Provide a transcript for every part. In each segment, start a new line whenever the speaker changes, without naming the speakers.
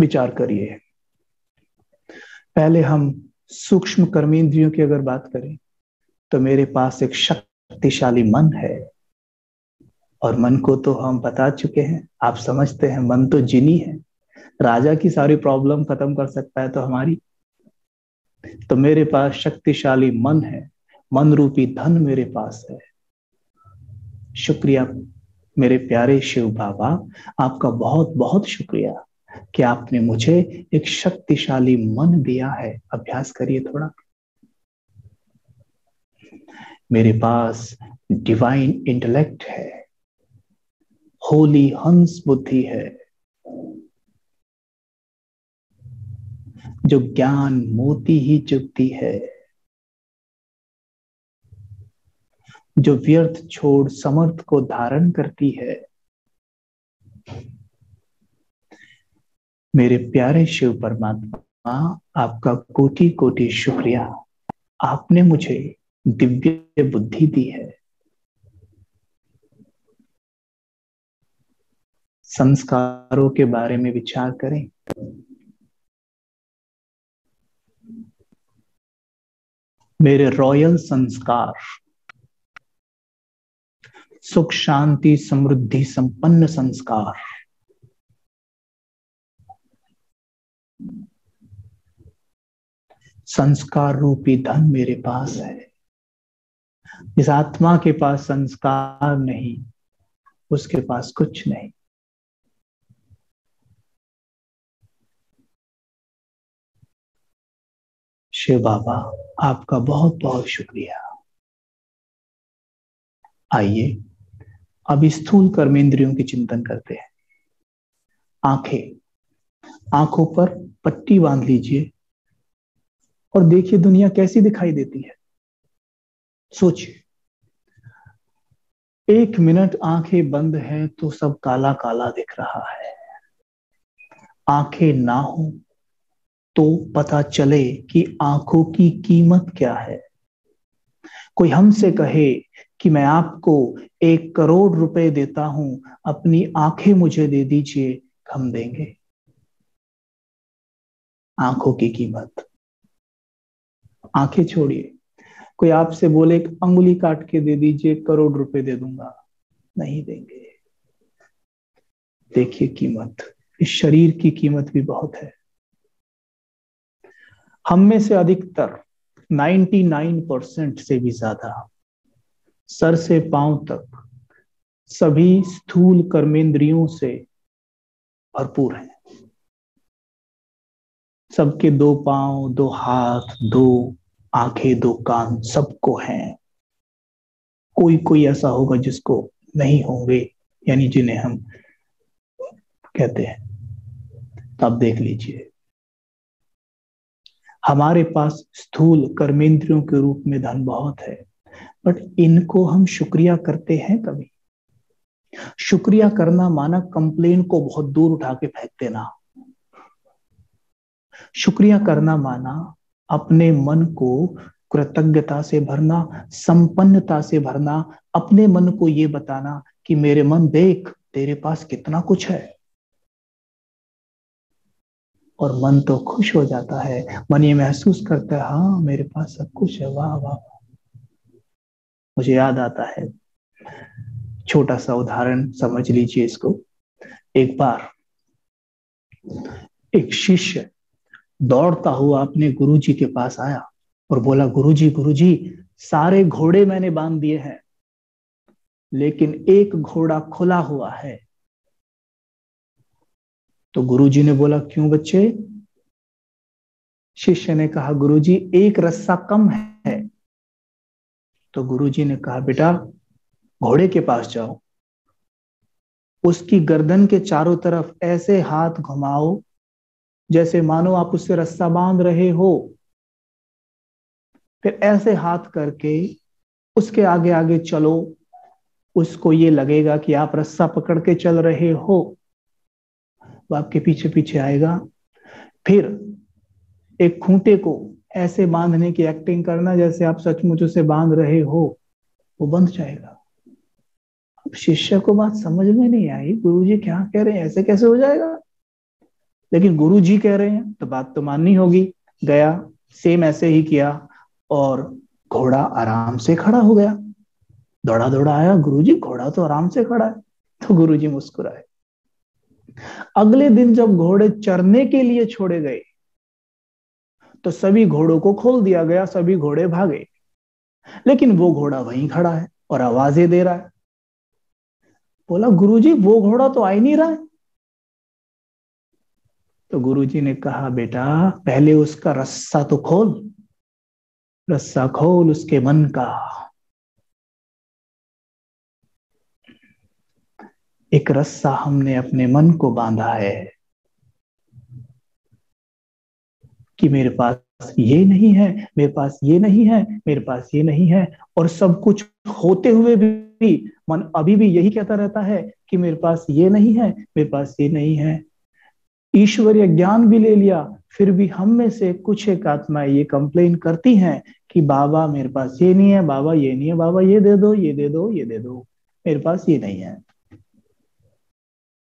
विचार करिए। पहले हम सूक्ष्म कर्मेंद्रियों की अगर बात करें तो मेरे पास एक शक्तिशाली मन है। और मन को तो हम बता चुके हैं, आप समझते हैं, मन तो जिनी है। राजा की सारी प्रॉब्लम खत्म कर सकता है तो हमारी। तो मेरे पास शक्तिशाली मन है मन रूपी धन मेरे पास है। शुक्रिया मेरे प्यारे शिव बाबा, आपका बहुत बहुत शुक्रिया। कि आपने मुझे एक शक्तिशाली मन दिया है। अभ्यास करिए थोड़ा। मेरे पास डिवाइन इंटेलेक्ट है। होली हंस बुद्धि है। जो ज्ञान मोती ही चुपती है। जो व्यर्थ छोड़ समर्थ को धारण करती है। मेरे प्यारे शिव परमात्मा, आपका कोटि कोटि शुक्रिया। आपने मुझे दिव्य बुद्धि दी है। संस्कारों के बारे में विचार करें। मेरे रॉयल संस्कार, सुख, शांति, समृद्धि, संपन्न संस्कार संस्कार रूपी धन मेरे पास है। इस आत्मा के पास संस्कार नहीं, उसके पास कुछ नहीं। शिव बाबा, आपका बहुत बहुत शुक्रिया। आइए, अब स्थूल कर्मेंद्रियों की चिंतन करते हैं। आँखें, आँखों पर पट्टी बाँध लीजिए। और देखिए दुनिया कैसी दिखाई देती है। सोचिए। एक मिनट आँखें बंद है तो सब काला काला दिख रहा है। आँखें ना हो तो पता चले कि आँखों की कीमत क्या है। कोई हमसे कहे कि मैं आपको एक करोड़ रुपए देता हूँ, अपनी आँखें मुझे दे दीजिए, हम देंगे। आँखों की कीमत। आँखें छोड़िए। कोई आपसे बोले, एक अंगुली काट के दे दीजिए, करोड़ रुपए दे दूँगा। नहीं देंगे। देखिए कीमत, इस शरीर की कीमत भी बहुत है। हम में से अधिकतर 99 परसेंट से भी ज़्यादा सर से पाँव तक सभी स्थूल कर्मेंद्रियों से भरपूर हैं। सबके दो पाँव, दो हाथ, दो आँखें दो कान सबको हैं। कोई कोई ऐसा होगा जिसको नहीं होंगे, यानी जिन्हें हम कहते हैं। तब देख लीजिए। हमारे पास स्थूल कर्मेंद्रियों के रूप में धन बहुत है बट इनको हम शुक्रिया करते हैं कभी। शुक्रिया करना माना कंप्लेन को बहुत दूर उठा के फेंक देना। शुक्रिया करना माना अपने मन को कृतज्ञता से भरना, संपन्नता से भरना, अपने मन को ये बताना कि मेरे मन, देख, तेरे पास कितना कुछ है। और मन तो खुश हो जाता है, मन ये महसूस करता है हाँ मेरे पास सब कुछ है, वाह वाह मुझे याद आता है, छोटा सा उदाहरण, समझ लीजिए इसको। एक बार, एक शिष्य दौड़ता हुआ अपने गुरुजी के पास आया और बोला, गुरुजी गुरुजी, सारे घोड़े मैंने बाँध दिए हैं, लेकिन एक घोड़ा खुला हुआ है। तो गुरुजी ने बोला, क्यों बच्चे? शिष्य ने कहा, गुरुजी, एक रस्सा कम है। तो गुरुजी ने कहा, बेटा, घोड़े के पास जाओ, उसकी गर्दन के चारों तरफ़ ऐसे हाथ घुमाओ जैसे मानो आप उससे रस्सा बाँध रहे हो। फिर ऐसे हाथ करके उसके आगे आगे चलो। उसको ये लगेगा कि आप रस्सा पकड़ के चल रहे हो। वो आपके पीछे पीछे आएगा। फिर एक खूंटे को ऐसे बांधने की एक्टिंग करना जैसे आप सचमुच उसे बाँध रहे हो, वो बंध जाएगा। अब शिष्य को बात समझ में नहीं आई। गुरु जी क्या कह रहे हैं? ऐसे कैसे हो जाएगा? लेकिन गुरु जी कह रहे हैं तो बात तो माननी होगी। गया सेम ऐसे ही किया और घोड़ा आराम से खड़ा हो गया। दौड़ा दौड़ा आया, गुरु जी, घोड़ा तो आराम से खड़ा है। तो गुरु जी मुस्कुराए। अगले दिन जब घोड़े चरने के लिए छोड़े गए तो सभी घोड़ों को खोल दिया गया, सभी घोड़े भागे। लेकिन वो घोड़ा वहीं खड़ा है और आवाज़ें दे रहा है। बोला गुरुजी वो घोड़ा तो आ ही नहीं रहा है। तो गुरुजी ने कहा, बेटा, पहले उसका रस्सा तो खोल। रस्सा खोल उसके मन का। एक रस्सा हमने अपने मन को बांधा है कि मेरे पास ये नहीं है, मेरे पास ये नहीं है, मेरे पास ये नहीं है, और सब कुछ होते हुए भी मन अभी भी यही कहता रहता है कि मेरे पास ये नहीं है, मेरे पास ये नहीं है। ईश्वरीय ज्ञान भी ले लिया, फिर भी हम में से कुछ एक आत्माएँ ये कंप्लेन करती हैं कि बाबा मेरे पास ये नहीं है, बाबा ये नहीं है, बाबा ये दे दो, ये दे दो, ये दे दो। मेरे पास ये नहीं है।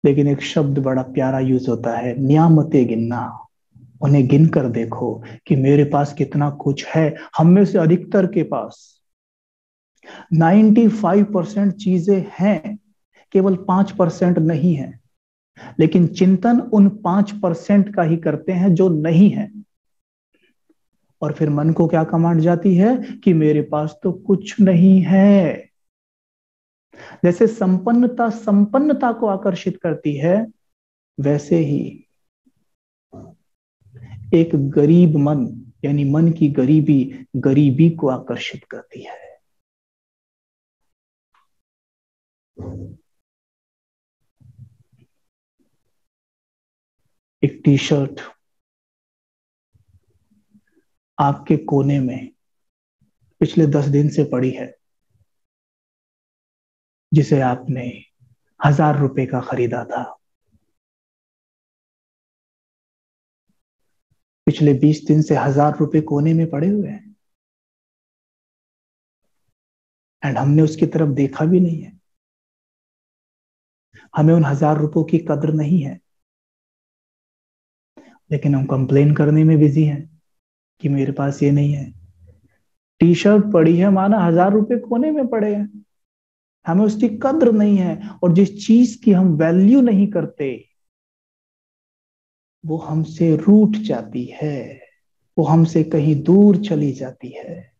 लेकिन एक शब्द बड़ा प्यारा यूज़ होता है, नियामते गिनना। उन्हें गिन कर देखो कि मेरे पास कितना कुछ है, हम में से अधिकतर के पास। 95 परसेंट चीज़ें हैं, केवल पाँच परसेंट नहीं है। लेकिन चिंतन उन पाँच परसेंट का ही करते हैं जो नहीं है। और फिर मन को क्या कमांड जाती है कि मेरे पास तो कुछ नहीं है। जैसे संपन्नता संपन्नता को आकर्षित करती है, वैसे ही एक गरीब मन, यानी मन की गरीबी गरीबी को आकर्षित करती है। एक टी शर्ट आपके कोने में पिछले दस दिन से पड़ी है, जिसे आपने हज़ार रुपए का खरीदा था। पिछले बीस दिन से हज़ार रुपए कोने में पड़े हुए हैं। एंड हमने उसकी तरफ़ देखा भी नहीं है। हमें उन हज़ार रुपयों की कदर नहीं है। लेकिन हम कंप्लेन करने में बिज़ी हैं कि मेरे पास ये नहीं है। टी शर्ट पड़ी है, माना हज़ार रुपए कोने में पड़े हैं। हमें उसकी कद्र नहीं है और जिस चीज़ की हम वैल्यू नहीं करते, वो हमसे रूठ जाती है, वो हमसे कहीं दूर चली जाती है।